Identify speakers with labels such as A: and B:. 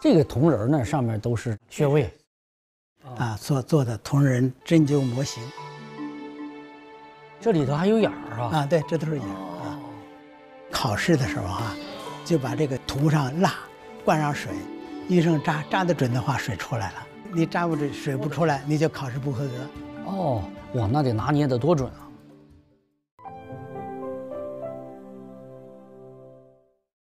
A: 这个铜人呢上面都是穴位。
B: 啊。所做的铜人针灸模型。
A: 这里头还有眼儿啊。
B: 啊对这都是眼儿啊。考试的时候啊就把这个涂上蜡灌上水医生扎扎的准的话水出来了。你扎不准水不出来你就考试不合格。
A: 哦哇那得拿捏得多准啊。